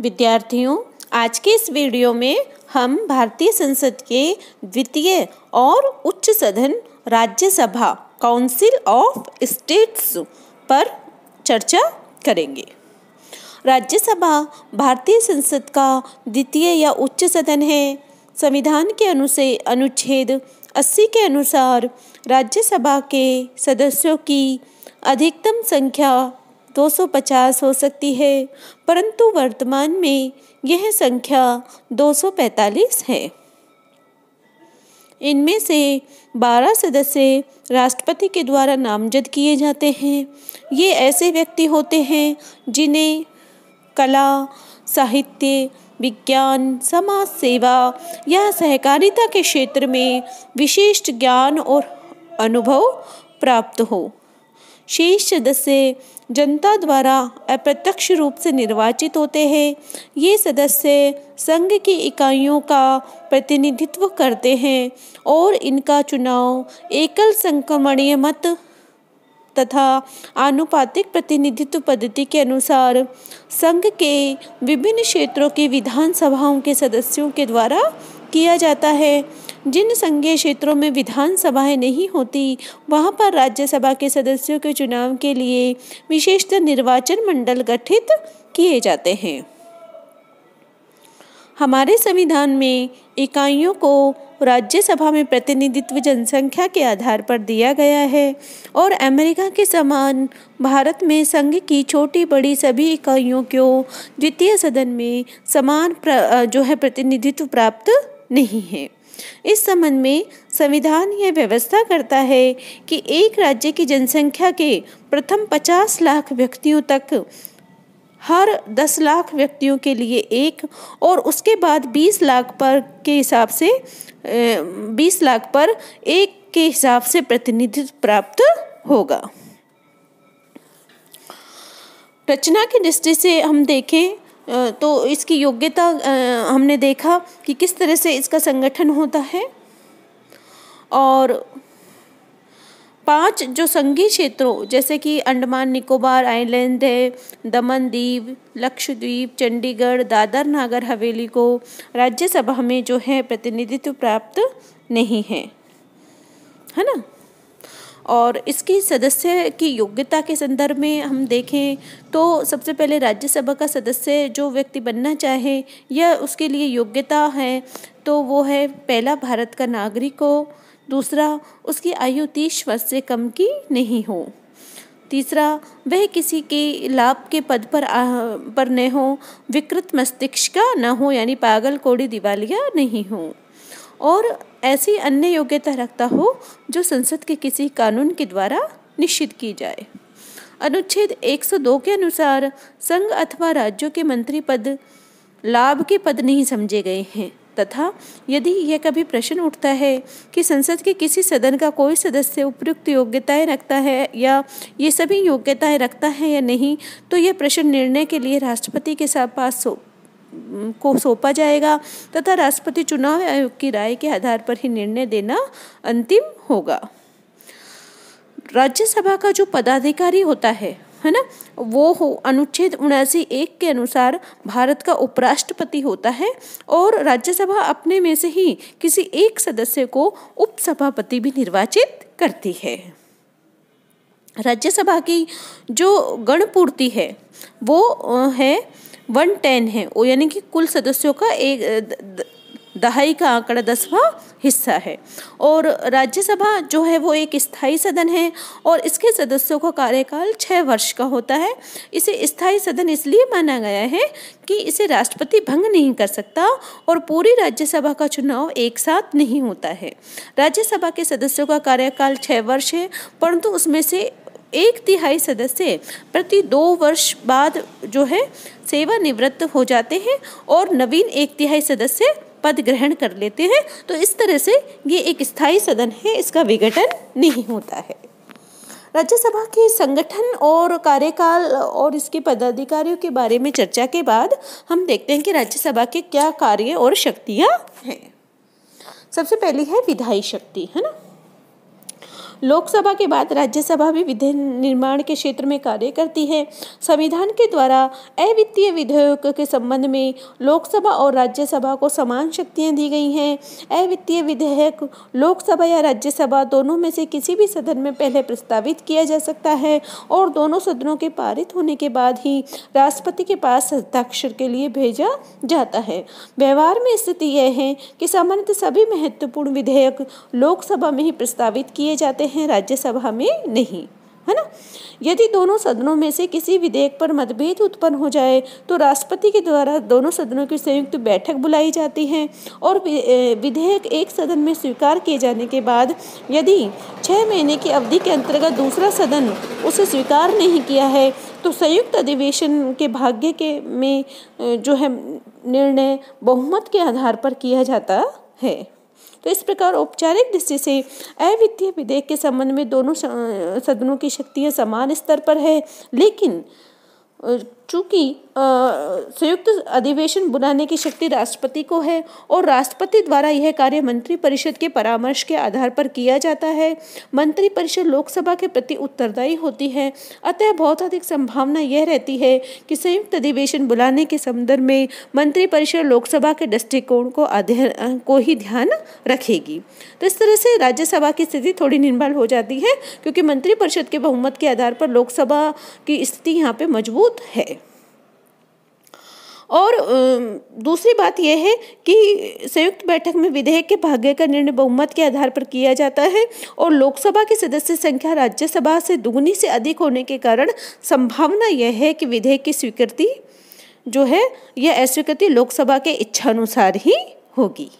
विद्यार्थियों, आज के इस वीडियो में हम भारतीय संसद के द्वितीय और उच्च सदन राज्यसभा काउंसिल ऑफ़ स्टेट्स पर चर्चा करेंगे। राज्यसभा भारतीय संसद का द्वितीय या उच्च सदन है। संविधान के अनुसे, अनुच्छेद 80 के अनुसार राज्यसभा के सदस्यों की अधिकतम संख्या 250 हो सकती है, परंतु वर्तमान में यह संख्या 245 है। इनमें से 12 सदस्य राष्ट्रपति के द्वारा नामजद किए जाते हैं। ये ऐसे व्यक्ति होते हैं जिन्हें कला, साहित्य, विज्ञान, समाज सेवा या सहकारिता के क्षेत्र में विशिष्ट ज्ञान और अनुभव प्राप्त हो। शेष सदस्य जनता द्वारा अप्रत्यक्ष रूप से निर्वाचित होते हैं। ये सदस्य संघ की इकाइयों का प्रतिनिधित्व करते हैं और इनका चुनाव एकल संक्रमणीय मत तथा आनुपातिक प्रतिनिधित्व पद्धति के अनुसार संघ के विभिन्न क्षेत्रों के विधानसभाओं के सदस्यों के द्वारा किया जाता है। जिन संघीय क्षेत्रों में विधानसभाएँ नहीं होती, वहाँ पर राज्यसभा के सदस्यों के चुनाव के लिए विशेषतः निर्वाचन मंडल गठित किए जाते हैं। हमारे संविधान में इकाइयों को राज्यसभा में प्रतिनिधित्व जनसंख्या के आधार पर दिया गया है और अमेरिका के समान भारत में संघ की छोटी बड़ी सभी इकाइयों को द्वितीय सदन में समान जो है प्रतिनिधित्व प्राप्त नहीं है। इस संबंध में संविधान यह व्यवस्था करता है कि एक राज्य की जनसंख्या के प्रथम 50 लाख व्यक्तियों तक हर 10 लाख व्यक्तियों के लिए एक और उसके बाद 20 लाख पर के हिसाब से 20 लाख पर एक के हिसाब से प्रतिनिधित्व प्राप्त होगा। रचना की दृष्टि से हम देखें तो इसकी योग्यता हमने देखा कि किस तरह से इसका संगठन होता है। और पाँच जो संघीय क्षेत्रों, जैसे कि अंडमान, निकोबार आइलैंड है दमन द्वीप लक्षद्वीप, चंडीगढ़, दादर नागर हवेली को राज्यसभा में जो है प्रतिनिधित्व प्राप्त नहीं है। है ना? और इसकी सदस्य की योग्यता के संदर्भ में हम देखें तो सबसे पहले राज्यसभा का सदस्य जो व्यक्ति बनना चाहे या उसके लिए योग्यता है तो वो है पहला भारत का नागरिक हो। दूसरा उसकी आयु तीस वर्ष से कम की नहीं हो। तीसरा वह किसी के लाभ के पद पर आ, पर न हो विकृत मस्तिष्क का न हो यानी पागल कोड़ी दिवालिया नहीं हो। और ऐसी अन्य योग्यता रखता हो जो संसद के किसी कानून के द्वारा निश्चित की जाए। अनुच्छेद 102 के अनुसार संघ अथवा राज्यों के मंत्री पद लाभ के पद नहीं समझे गए हैं, तथा यदि यह कभी प्रश्न उठता है कि संसद के किसी सदन का कोई सदस्य उपयुक्त योग्यताएँ रखता है या ये सभी योग्यताएँ रखता है या नहीं तो यह प्रश्न निर्णय के लिए राष्ट्रपति के साथ पास को सौंपा जाएगा तथा राष्ट्रपति चुनाव आयोग की राय के आधार पर ही निर्णय देना अंतिम होगा। राज्यसभा का जो पदाधिकारी होता है है ना, वो हो अनुच्छेद उनासी एक के अनुसार भारत का उपराष्ट्रपति होता है और राज्यसभा अपने में से ही किसी एक सदस्य को उपसभापति भी निर्वाचित करती है। राज्यसभा की जो गणपूर्ति है, वो है वन टेन है। वो यानी कि कुल सदस्यों का एक दहाई का आंकड़ा दसवां हिस्सा है। और राज्यसभा जो है वो एक स्थायी सदन है और इसके सदस्यों का कार्यकाल छः वर्ष का होता है। इसे स्थायी सदन इसलिए माना गया है कि इसे राष्ट्रपति भंग नहीं कर सकता और पूरी राज्यसभा का चुनाव एक साथ नहीं होता है। राज्यसभा के सदस्यों का कार्यकाल छः वर्ष है, परंतु उसमें से एक तिहाई सदस्य प्रति दो वर्ष बाद जो है सेवानिवृत्त हो जाते हैं और नवीन एक तिहाई सदस्य पद ग्रहण कर लेते हैं। तो इस तरह से ये एक स्थायी सदन है, इसका विघटन नहीं होता है। राज्यसभा के संगठन और कार्यकाल और इसके पदाधिकारियों के बारे में चर्चा के बाद हम देखते हैं कि राज्यसभा के क्या कार्य और शक्तियाँ हैं। सबसे पहली है विधायी शक्ति, है ना? लोकसभा के बाद राज्यसभा भी विधेयक निर्माण के क्षेत्र में कार्य करती है। संविधान के द्वारा अवित्तीय विधेयक के संबंध में लोकसभा और राज्यसभा को समान शक्तियाँ दी गई हैं। अवित्तीय विधेयक लोकसभा या राज्यसभा दोनों में से किसी भी सदन में पहले प्रस्तावित किया जा सकता है और दोनों सदनों के पारित होने के बाद ही राष्ट्रपति के पास हस्ताक्षर के लिए भेजा जाता है। व्यवहार में स्थिति यह है कि सामान्यतः सभी महत्वपूर्ण विधेयक लोकसभा में ही प्रस्तावित किए जाते हैं राज्यसभा में नहीं, है ना? यदि दोनों सदनों में से किसी विधेयक पर मतभेद उत्पन्न हो जाए तो राष्ट्रपति के द्वारा दोनों सदनों की संयुक्त बैठक बुलाई जाती है और विधेयक एक सदन में स्वीकार किए जाने के बाद यदि छः महीने की अवधि के अंतर्गत दूसरा सदन उसे स्वीकार नहीं किया है तो संयुक्त अधिवेशन के भाग्य के में जो है निर्णय बहुमत के आधार पर किया जाता है। तो इस प्रकार औपचारिक दृष्टि से अवित्तीय विधेयक के संबंध में दोनों सदनों की शक्तियाँ समान स्तर पर है, लेकिन चूँकि संयुक्त अधिवेशन बुलाने की शक्ति राष्ट्रपति को है और राष्ट्रपति द्वारा यह कार्य मंत्री परिषद के परामर्श के आधार पर किया जाता है मंत्री परिषद लोकसभा के प्रति उत्तरदायी होती है। अतः बहुत अधिक संभावना यह रहती है कि संयुक्त अधिवेशन बुलाने के संदर्भ में मंत्री परिषद लोकसभा के दृष्टिकोण को अध्ययन को ही ध्यान रखेगी। तो इस तरह से राज्यसभा की स्थिति थोड़ी निर्बल हो जाती है, क्योंकि मंत्रिपरिषद के बहुमत के आधार पर लोकसभा की स्थिति यहाँ पर मज़बूत है। और दूसरी बात यह है कि संयुक्त बैठक में विधेयक के भाग्य का निर्णय बहुमत के आधार पर किया जाता है और लोकसभा की सदस्य संख्या राज्यसभा से दुगुनी से अधिक होने के कारण संभावना यह है कि विधेयक की स्वीकृति जो है, यह अस्वीकृति लोकसभा के इच्छानुसार ही होगी।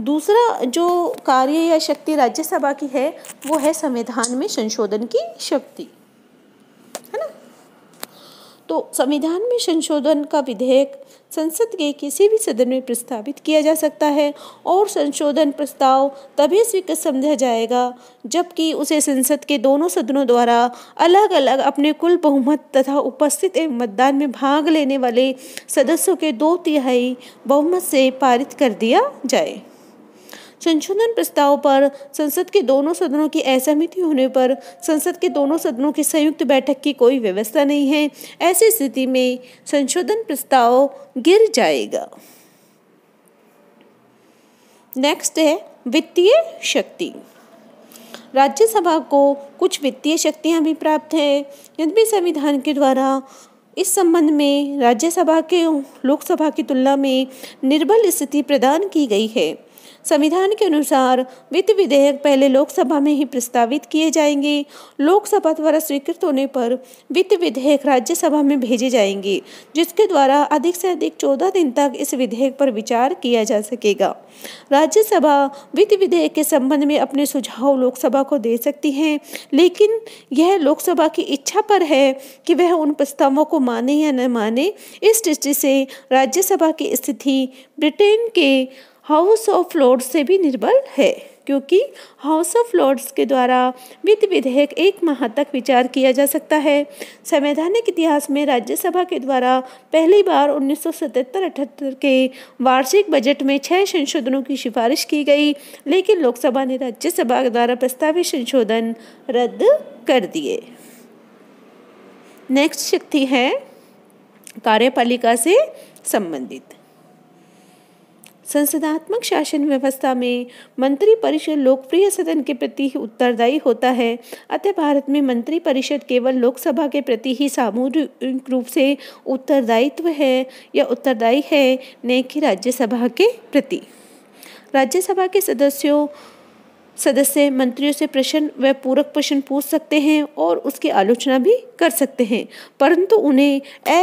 दूसरा जो कार्य या शक्ति राज्यसभा की है, वो है संविधान में संशोधन की शक्ति। तो संविधान में संशोधन का विधेयक संसद के किसी भी सदन में प्रस्तावित किया जा सकता है और संशोधन प्रस्ताव तभी स्वीकृत समझा जाएगा जबकि उसे संसद के दोनों सदनों द्वारा अलग अलग अपने कुल बहुमत तथा उपस्थित एवं मतदान में भाग लेने वाले सदस्यों के दो तिहाई बहुमत से पारित कर दिया जाए। संशोधन प्रस्ताव पर संसद के दोनों सदनों की असहमति होने पर संसद के दोनों सदनों की संयुक्त बैठक की कोई व्यवस्था नहीं है। ऐसी स्थिति में संशोधन प्रस्ताव गिर जाएगा। नेक्स्ट है, वित्तीय शक्ति। राज्यसभा को कुछ वित्तीय शक्तियाँ भी प्राप्त है। यद्यपि संविधान के द्वारा इस संबंध में राज्यसभा के लोकसभा की तुलना में निर्बल स्थिति प्रदान की गई है। संविधान के अनुसार वित्त विधेयक पहले लोकसभा में ही प्रस्तावित किए जाएँगे। लोकसभा द्वारा स्वीकृत होने पर वित्त विधेयक राज्यसभा में भेजे जाएँगे, जिसके द्वारा अधिक से अधिक चौदह दिन तक इस विधेयक पर विचार किया जा सकेगा। राज्यसभा वित्त विधेयक के संबंध में अपने सुझाव लोकसभा को दे सकती है, लेकिन यह लोकसभा की इच्छा पर है कि वह उन प्रस्तावों को माने या न माने। इस दृष्टि से राज्यसभा की स्थिति ब्रिटेन के हाउस ऑफ़ लॉर्ड्स से भी निर्बल है, क्योंकि हाउस ऑफ़ लॉर्ड्स के द्वारा वित्त विधेयक एक माह तक विचार किया जा सकता है। संवैधानिक इतिहास में राज्यसभा के द्वारा पहली बार उन्नीस सौ सतहत्तर के वार्षिक बजट में छह संशोधनों की सिफारिश की गई, लेकिन लोकसभा ने राज्यसभा द्वारा प्रस्तावित संशोधन रद्द कर दिए। नेक्स्ट शक्ति है कार्यपालिका से संबंधित। संसदात्मक शासन व्यवस्था में मंत्रिपरिषद लोकप्रिय सदन के प्रति ही उत्तरदायी होता है। अतः भारत में मंत्रिपरिषद केवल लोकसभा के प्रति ही सामूहिक रूप से उत्तरदायित्व है या उत्तरदायी है, न कि राज्यसभा के प्रति। राज्यसभा के सदस्यों सदस्य मंत्रियों से प्रश्न व पूरक प्रश्न पूछ सकते हैं और उसकी आलोचना भी कर सकते हैं। परंतु उन्हें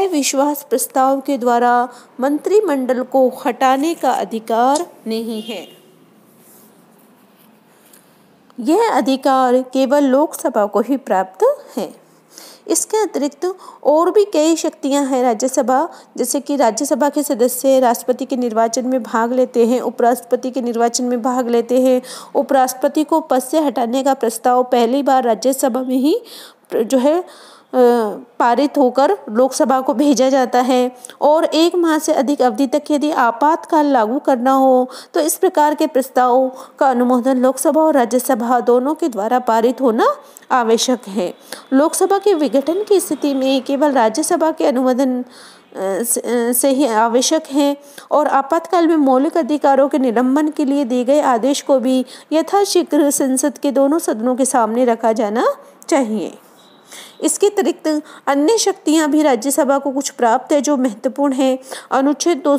अविश्वास प्रस्ताव के द्वारा मंत्रिमंडल को हटाने का अधिकार नहीं है। यह अधिकार केवल लोकसभा को ही प्राप्त है। इसके अतिरिक्त और भी कई शक्तियाँ हैं राज्यसभा, जैसे कि राज्यसभा के सदस्य राष्ट्रपति के निर्वाचन में भाग लेते हैं, उपराष्ट्रपति के निर्वाचन में भाग लेते हैं। उपराष्ट्रपति को पद से हटाने का प्रस्ताव पहली बार राज्यसभा में ही जो है पारित होकर लोकसभा को भेजा जाता है और एक माह से अधिक अवधि तक यदि आपातकाल लागू करना हो तो इस प्रकार के प्रस्ताव का अनुमोदन लोकसभा और राज्यसभा दोनों के द्वारा पारित होना आवश्यक है। लोकसभा के विघटन की स्थिति में केवल राज्यसभा के अनुमोदन से ही आवश्यक है और आपातकाल में मौलिक अधिकारों के निलंबन के लिए दिए गए आदेश को भी यथाशीघ्र संसद के दोनों सदनों के सामने रखा जाना चाहिए। इसके अतिरिक्त अन्य शक्तियाँ भी राज्यसभा को कुछ प्राप्त है जो महत्वपूर्ण है। अनुच्छेद दो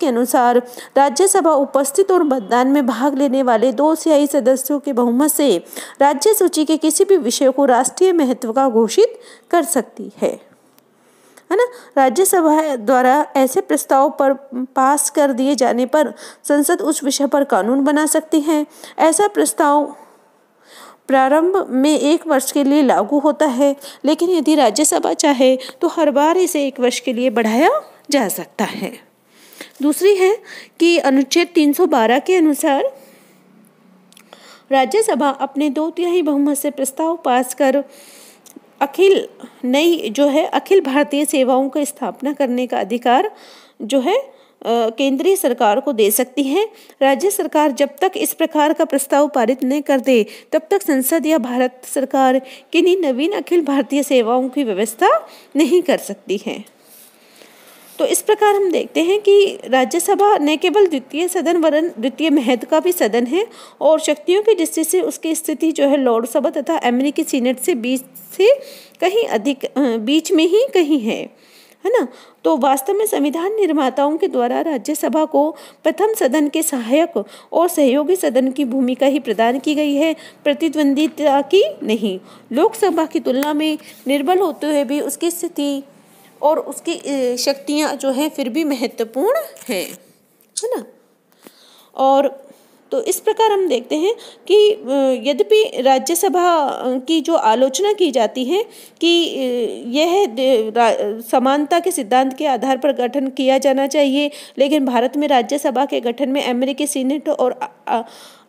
के अनुसार राज्यसभा उपस्थित और मतदान में भाग लेने वाले दो सियाही सदस्यों के बहुमत से राज्य सूची के किसी भी विषय को राष्ट्रीय महत्व का घोषित कर सकती है। है ना? राज्यसभा द्वारा ऐसे प्रस्ताव पर पास कर दिए जाने पर संसद उस विषय पर कानून बना सकती है। ऐसा प्रस्ताव प्रारंभ में एक वर्ष के लिए लागू होता है। लेकिन यदि राज्यसभा चाहे तो हर बार इसे एक वर्ष के लिए बढ़ाया जा सकता है। दूसरी है कि अनुच्छेद 312 के अनुसार राज्यसभा अपने दो तिहाई बहुमत से प्रस्ताव पास कर अखिल नई जो है, अखिल भारतीय सेवाओं की स्थापना करने का अधिकार जो है केंद्रीय सरकार को दे सकती है। राज्य सरकार जब तक इस प्रकार का प्रस्ताव पारित नहीं कर दे, तब तक संसद या भारत सरकार किन्हीं नवीन अखिल भारतीय सेवाओं की व्यवस्था नहीं कर सकती है। तो इस प्रकार हम देखते हैं कि राज्यसभा न केवल द्वितीय सदन, वरन द्वितीय महत्व का भी सदन है और शक्तियों की दृष्टि से उसकी स्थिति जो है लोकसभा तथा अमेरिकी सीनेट से बीच से कहीं अधिक बीच में ही कहीं है। है ना? तो वास्तव में संविधान निर्माताओं के द्वारा राज्यसभा को प्रथम सदन के सहायक और सहयोगी सदन की भूमिका ही प्रदान की गई है, प्रतिद्वंदिता की नहीं। लोकसभा की तुलना में निर्बल होते हुए भी उसकी स्थिति और उसकी शक्तियाँ जो हैं फिर भी महत्वपूर्ण हैं, है ना? और तो इस प्रकार हम देखते हैं कि यद्यपि राज्यसभा की जो आलोचना की जाती है कि यह समानता के सिद्धांत के आधार पर गठन किया जाना चाहिए, लेकिन भारत में राज्यसभा के गठन में अमेरिकी सीनेट और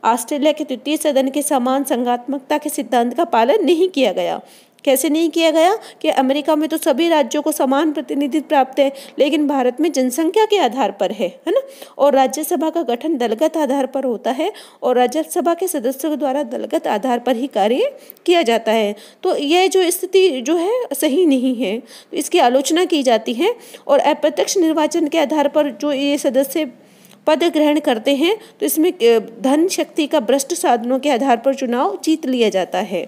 ऑस्ट्रेलिया के तृतीय सदन के समान संगात्मकता के सिद्धांत का पालन नहीं किया गया। कैसे नहीं किया गया कि अमेरिका में तो सभी राज्यों को समान प्रतिनिधित्व प्राप्त है, लेकिन भारत में जनसंख्या के आधार पर है है ना? और राज्यसभा का गठन दलगत आधार पर होता है और राज्यसभा के सदस्यों द्वारा दलगत आधार पर ही कार्य किया जाता है। तो यह जो स्थिति जो है, सही नहीं है। तो इसकी आलोचना की जाती है और अप्रत्यक्ष निर्वाचन के आधार पर जो ये सदस्य पद ग्रहण करते हैं तो इसमें धन शक्ति का भ्रष्ट साधनों के आधार पर चुनाव जीत लिया जाता है।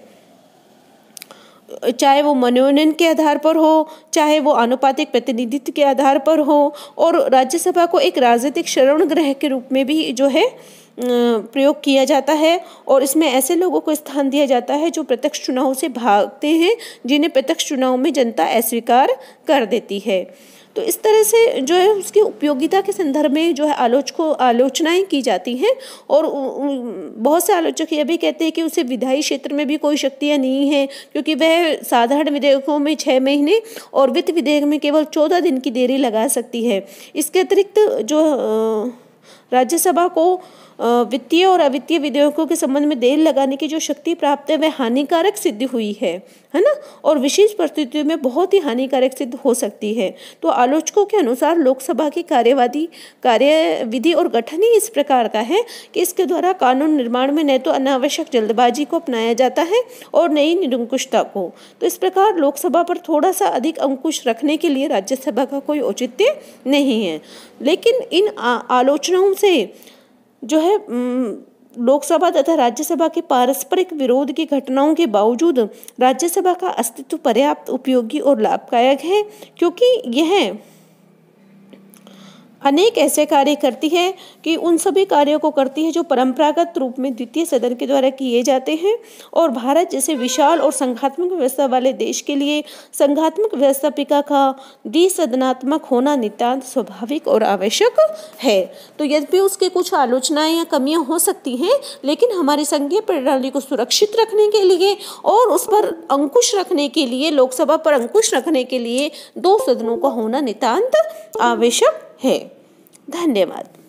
चाहे वो मनोनयन के आधार पर हो, चाहे वो आनुपातिक प्रतिनिधित्व के आधार पर हो, और राज्यसभा को एक राजनीतिक शरण ग्रह के रूप में भी जो है प्रयोग किया जाता है, और इसमें ऐसे लोगों को स्थान दिया जाता है जो प्रत्यक्ष चुनाव से भागते हैं, जिन्हें प्रत्यक्ष चुनाव में जनता अस्वीकार कर देती है। तो इस तरह से जो है उसकी उपयोगिता के संदर्भ में जो है आलोचकों आलोचनाएँ की जाती हैं और बहुत से आलोचक ये भी कहते हैं कि उसे विधायी क्षेत्र में भी कोई शक्तियाँ नहीं हैं, क्योंकि वह साधारण विधेयकों में छः महीने और वित्त विधेयक में केवल चौदह दिन की देरी लगा सकती है। इसके अतिरिक्त जो राज्यसभा को वित्तीय और अवित्तीय विधेयकों के संबंध में देर लगाने की जो शक्ति प्राप्त है, वह हानिकारक सिद्ध हुई है है ना? और विशेष परिस्थितियों में बहुत ही हानिकारक सिद्ध हो सकती है। तो आलोचकों के अनुसार लोकसभा की कार्यवादी कार्यविधि और गठन ही इस प्रकार का है कि इसके द्वारा कानून निर्माण में न तो अनावश्यक जल्दबाजी को अपनाया जाता है और नई निरंकुशता को। तो इस प्रकार लोकसभा पर थोड़ा सा अधिक अंकुश रखने के लिए राज्यसभा का कोई औचित्य नहीं है। लेकिन इन आलोचनाओं से जो है लोकसभा तथा राज्यसभा के पारस्परिक विरोध की घटनाओं के बावजूद राज्यसभा का अस्तित्व पर्याप्त उपयोगी और लाभदायक है, क्योंकि यह अनेक ऐसे कार्य करती है कि उन सभी कार्यों को करती है जो परंपरागत रूप में द्वितीय सदन के द्वारा किए जाते हैं। और भारत जैसे विशाल और संघात्मक व्यवस्था वाले देश के लिए संघात्मक व्यवस्थापिका का द्विसदनात्मक होना नितांत स्वाभाविक और आवश्यक है। तो यद्यपि उसके कुछ आलोचनाएँ या कमियाँ हो सकती हैं, लेकिन हमारी संघीय प्रणाली को सुरक्षित रखने के लिए और उस पर अंकुश रखने के लिए, लोकसभा पर अंकुश रखने के लिए दो सदनों का होना नितांत आवश्यक है। धन्यवाद।